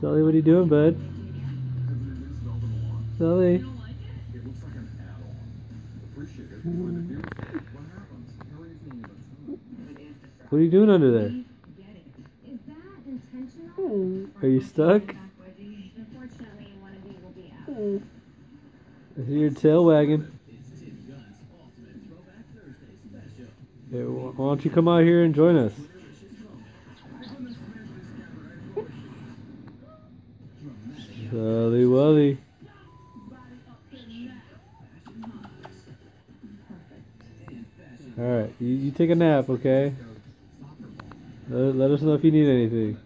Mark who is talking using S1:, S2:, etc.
S1: Sully, what are you doing, bud? Sully. What are you doing under there?
S2: Hmm.
S1: Are you stuck?
S2: Unfortunately, one of these will be out.
S1: I see your tail wagging. Yeah, wh- why don't you come out here and join us? Alright, you, you take a nap, okay? Let, let us know if you need anything.